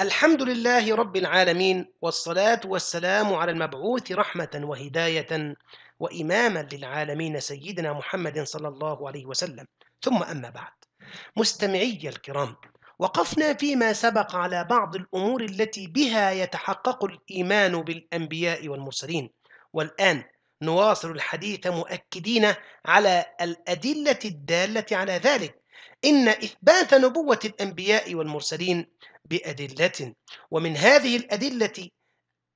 الحمد لله رب العالمين والصلاة والسلام على المبعوث رحمة وهداية وإماما للعالمين سيدنا محمد صلى الله عليه وسلم. ثم أما بعد. مستمعي الكرام وقفنا فيما سبق على بعض الأمور التي بها يتحقق الإيمان بالأنبياء والمرسلين. والآن نواصل الحديث مؤكدين على الأدلة الدالة على ذلك. إن إثبات نبوة الأنبياء والمرسلين بأدلة ومن هذه الأدلة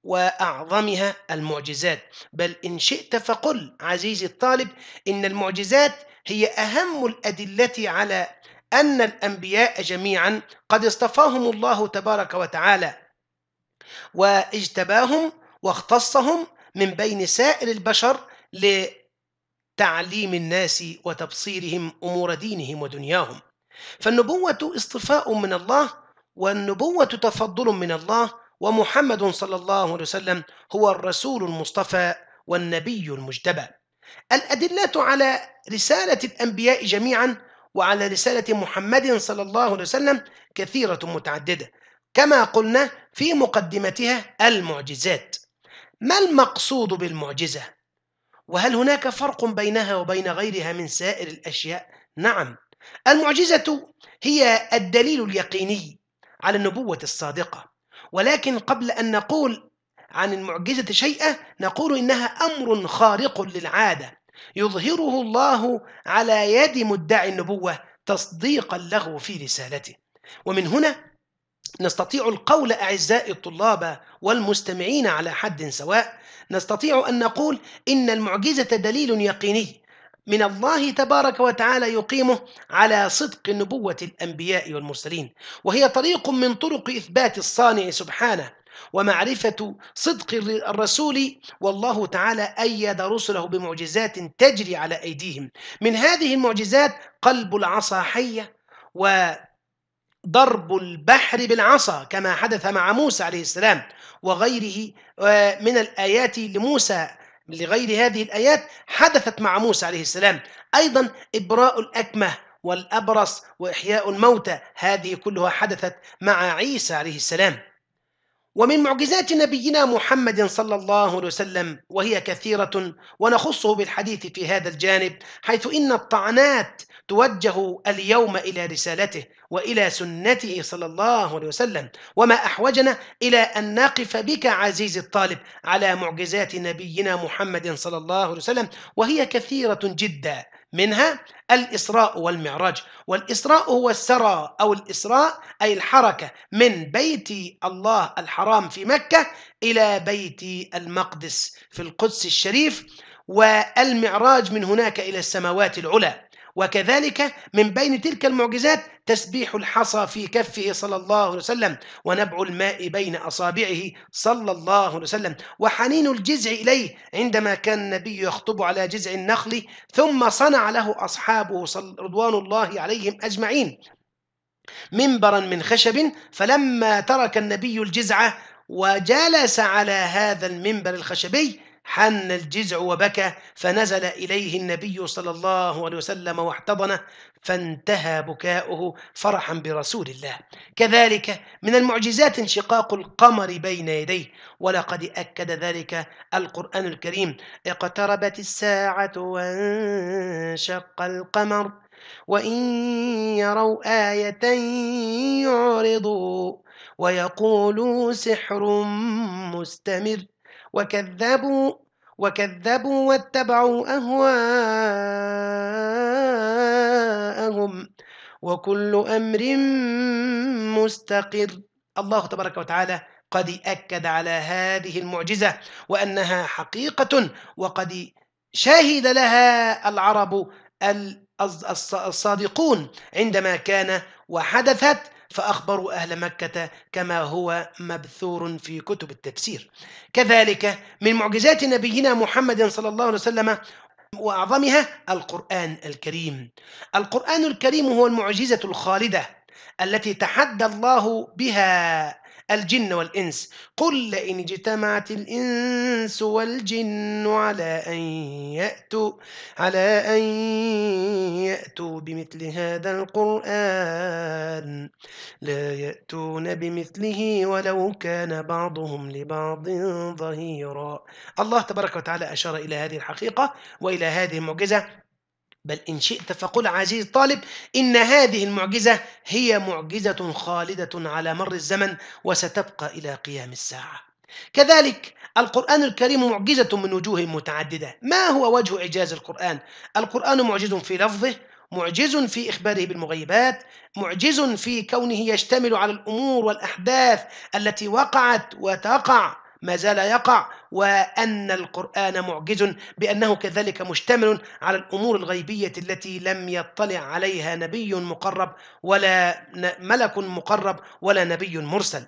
وأعظمها المعجزات. بل إن شئت فقل عزيزي الطالب إن المعجزات هي أهم الأدلة على أن الأنبياء جميعا قد اصطفاهم الله تبارك وتعالى واجتباهم واختصهم من بين سائر البشر لتعليم الناس وتبصيرهم أمور دينهم ودنياهم. فالنبوة اصطفاء من الله والنبوة تفضل من الله ومحمد صلى الله عليه وسلم هو الرسول المصطفى والنبي المجتبى. الأدلة على رسالة الأنبياء جميعا وعلى رسالة محمد صلى الله عليه وسلم كثيرة متعددة. كما قلنا في مقدمتها المعجزات. ما المقصود بالمعجزة؟ وهل هناك فرق بينها وبين غيرها من سائر الأشياء؟ نعم. المعجزة هي الدليل اليقيني على النبوة الصادقة. ولكن قبل أن نقول عن المعجزة شيئا نقول إنها أمر خارق للعادة. يظهره الله على يد مدعي النبوة تصديقا له في رسالته. ومن هنا نستطيع القول أعزائي الطلاب والمستمعين على حد سواء نستطيع أن نقول إن المعجزة دليل يقيني. من الله تبارك وتعالى يقيمه على صدق نبوة الأنبياء والمرسلين. وهي طريق من طرق إثبات الصانع سبحانه. ومعرفة صدق الرسول والله تعالى أيد رسله بمعجزات تجري على أيديهم. من هذه المعجزات قلب العصا حية وضرب البحر بالعصا كما حدث مع موسى عليه السلام وغيره من الآيات لموسى لغير هذه الآيات حدثت مع موسى عليه السلام. أيضا إبراء الأكمة والأبرص وإحياء الموتى هذه كلها حدثت مع عيسى عليه السلام. ومن معجزات نبينا محمد صلى الله عليه وسلم وهي كثيرة ونخصه بالحديث في هذا الجانب حيث إن الطعنات توجه اليوم إلى رسالته وإلى سنته صلى الله عليه وسلم وما أحوجنا إلى أن نقف بك عزيزي الطالب على معجزات نبينا محمد صلى الله عليه وسلم وهي كثيرة جدا. منها الإسراء والمعراج. والإسراء هو السرى أو الإسراء أي الحركة من بيت الله الحرام في مكة إلى بيت المقدس في القدس الشريف والمعراج من هناك إلى السماوات العلى. وكذلك من بين تلك المعجزات تسبيح الحصى في كفه صلى الله عليه وسلم ونبع الماء بين أصابعه صلى الله عليه وسلم وحنين الجزع إليه عندما كان النبي يخطب على جزع النخل ثم صنع له أصحابه رضوان الله عليهم أجمعين. منبرا من خشب فلما ترك النبي الجزع وجلس على هذا المنبر الخشبي حن الجزع وبكى فنزل إليه النبي صلى الله عليه وسلم واحتضنه فانتهى بكاؤه فرحا برسول الله. كذلك من المعجزات انشقاق القمر بين يديه. ولقد أكد ذلك القرآن الكريم اقتربت الساعة وانشق القمر وإن يروا آية يعرضوا ويقولوا سحر مستمر. وكذبوا وكذبوا واتبعوا أهواءهم وكل أمر مستقر. الله تبارك وتعالى قد أكد على هذه المعجزة وأنها حقيقة وقد شهد لها العرب الصادقون عندما كان وحدثت فأخبروا أهل مكة كما هو مبثور في كتب التفسير. كذلك من معجزات نبينا محمد صلى الله عليه وسلم وأعظمها القرآن الكريم. القرآن الكريم هو المعجزة الخالدة التي تحدى الله بها الجن والإنس. قل لئن اجتمعت الإنس والجن على أن يأتوا على أن يأتوا بمثل هذا القرآن. لا يأتون بمثله ولو كان بعضهم لبعض ظهيرا. الله تبارك وتعالى أشار إلى هذه الحقيقة وإلى هذه المعجزة. بل إن شئت فقل عزيز طالب إن هذه المعجزة هي معجزة خالدة على مر الزمن وستبقى إلى قيام الساعة. كذلك القرآن الكريم معجزة من وجوه متعددة. ما هو وجه إعجاز القرآن؟ القرآن معجز في لفظه معجز في إخباره بالمغيبات معجز في كونه يشتمل على الأمور والأحداث التي وقعت وتقع. ما زال يقع وأن القرآن معجز بأنه كذلك مشتمل على الأمور الغيبية التي لم يطلع عليها نبي مقرب ولا ملك مقرب ولا نبي مرسل.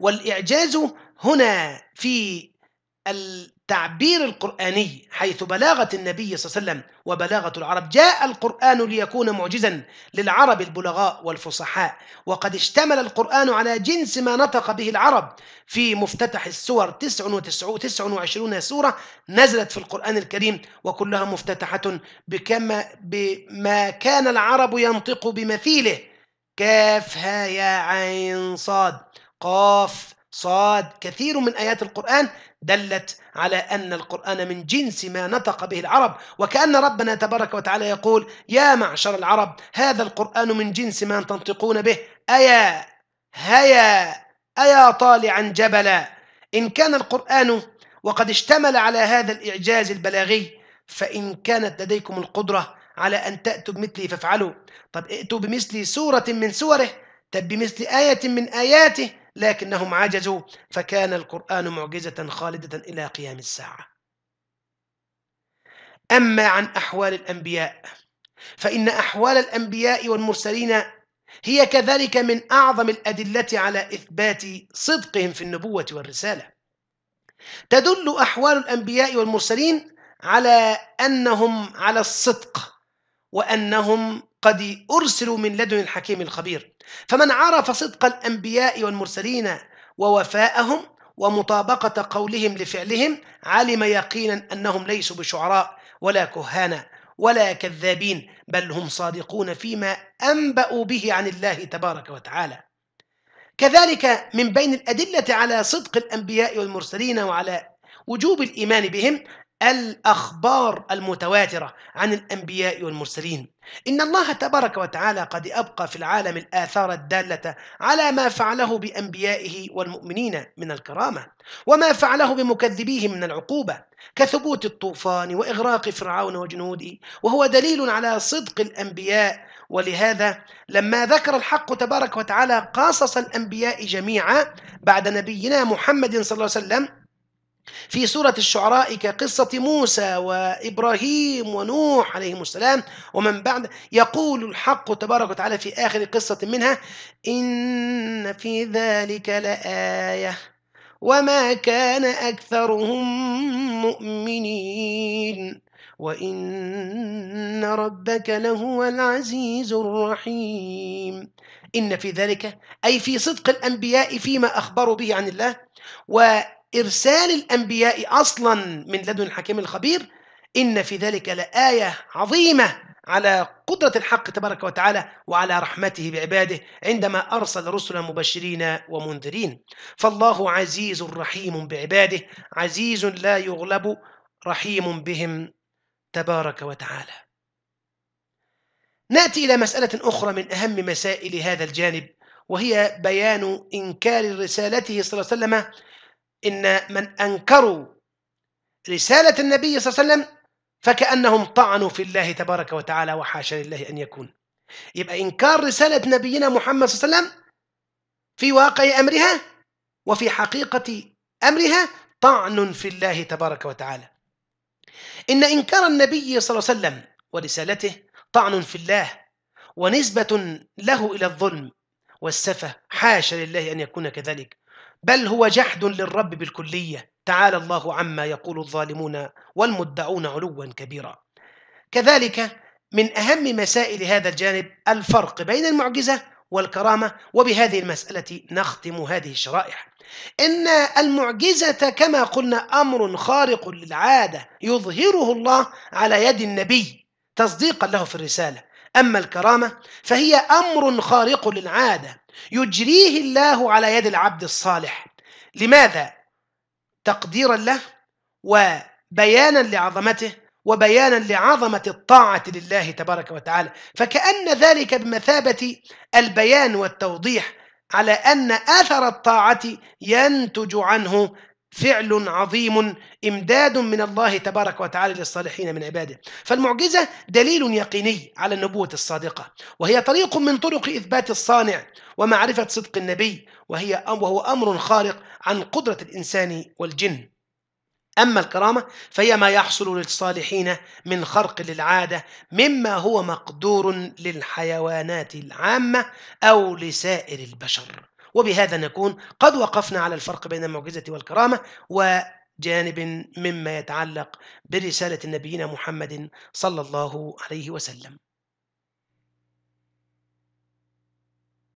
والإعجاز هنا في التعبير القرآني حيث بلاغة النبي صلى الله عليه وسلم وبلاغة العرب جاء القرآن ليكون معجزا للعرب البلغاء والفصحاء. وقد اشتمل القرآن على جنس ما نطق به العرب في مفتتح السور 29 سورة نزلت في القرآن الكريم وكلها مفتتحة بكما بما كان العرب ينطق بمثيله كاف ها يا عين صاد. قاف صاد كثير من آيات القرآن دلت على أن القرآن من جنس ما نطق به العرب وكأن ربنا تبارك وتعالى يقول يا معشر العرب هذا القرآن من جنس ما تنطقون به. أيا هيا أيا طالعا جبلا. إن كان القرآن وقد اشتمل على هذا الإعجاز البلاغي فإن كانت لديكم القدرة على أن تأتوا بمثله فافعلوا. طب ائتوا بمثل سورة من سوره طب بمثل آية من آياته لكنهم عجزوا فكان القرآن معجزة خالدة إلى قيام الساعة. أما عن أحوال الأنبياء فإن أحوال الأنبياء والمرسلين هي كذلك من أعظم الأدلة على إثبات صدقهم في النبوة والرسالة. تدل أحوال الأنبياء والمرسلين على أنهم على الصدق وأنهم قد أرسلوا من لدن الحكيم الخبير. فمن عرف صدق الأنبياء والمرسلين ووفاءهم ومطابقة قولهم لفعلهم علم يقينا أنهم ليسوا بشعراء ولا كهانا ولا كذابين بل هم صادقون فيما أنبأوا به عن الله تبارك وتعالى. كذلك من بين الأدلة على صدق الأنبياء والمرسلين وعلى وجوب الإيمان بهم الأخبار المتواترة عن الأنبياء والمرسلين. إن الله تبارك وتعالى قد أبقى في العالم الآثار الدالة على ما فعله بأنبيائه والمؤمنين من الكرامة وما فعله بمكذبيه من العقوبة كثبوت الطوفان وإغراق فرعون وجنوده وهو دليل على صدق الأنبياء. ولهذا لما ذكر الحق تبارك وتعالى قصص الأنبياء جميعا بعد نبينا محمد صلى الله عليه وسلم في سورة الشعراء كقصة موسى وإبراهيم ونوح عليهم السلام ومن بعد يقول الحق تبارك وتعالى في آخر قصة منها إن في ذلك لآية وما كان أكثرهم مؤمنين وإن ربك لهو العزيز الرحيم إن في ذلك أي في صدق الأنبياء فيما أخبروا به عن الله إرسال الأنبياء أصلا من لدن الحكيم الخبير إن في ذلك لآية عظيمة على قدرة الحق تبارك وتعالى وعلى رحمته بعباده عندما أرسل رسلا مبشرين ومنذرين. فالله عزيز رحيم بعباده عزيز لا يغلب رحيم بهم تبارك وتعالى. نأتي إلى مسألة أخرى من أهم مسائل هذا الجانب وهي بيان إنكار رسالته صلى الله عليه وسلم إن من أنكروا رسالة النبي صلى الله عليه وسلم فكأنهم طعنوا في الله تبارك وتعالى وحاشا لله أن يكون. يبقى إنكار رسالة نبينا محمد صلى الله عليه وسلم في واقع أمرها وفي حقيقة أمرها طعن في الله تبارك وتعالى. إن إنكار النبي صلى الله عليه وسلم ورسالته طعن في الله ونسبة له إلى الظلم والسفة حاشا لله أن يكون كذلك. بل هو جحد للرب بالكلية. تعالى الله عما يقول الظالمون والمدعون علوا كبيرا. كذلك من أهم مسائل هذا الجانب الفرق بين المعجزة والكرامة وبهذه المسألة نختم هذه الشرائح. إن المعجزة كما قلنا أمر خارق للعادة يظهره الله على يد النبي تصديقا له في الرسالة. أما الكرامة فهي أمر خارق للعادة يجريه الله على يد العبد الصالح لماذا؟ تقديرا له وبيانا لعظمته وبيانا لعظمة الطاعة لله تبارك وتعالى فكأن ذلك بمثابة البيان والتوضيح على أن أثر الطاعة ينتج عنه فعل عظيم إمداد من الله تبارك وتعالى للصالحين من عباده. فالمعجزة دليل يقيني على النبوة الصادقة وهي طريق من طرق إثبات الصانع ومعرفة صدق النبي وهي وهو أمر خارق عن قدرة الإنسان والجن. أما الكرامة فهي ما يحصل للصالحين من خرق للعادة مما هو مقدور للحيوانات العامة أو لسائر البشر. وبهذا نكون قد وقفنا على الفرق بين المعجزة والكرامة وجانب مما يتعلق برسالة نبينا محمد صلى الله عليه وسلم.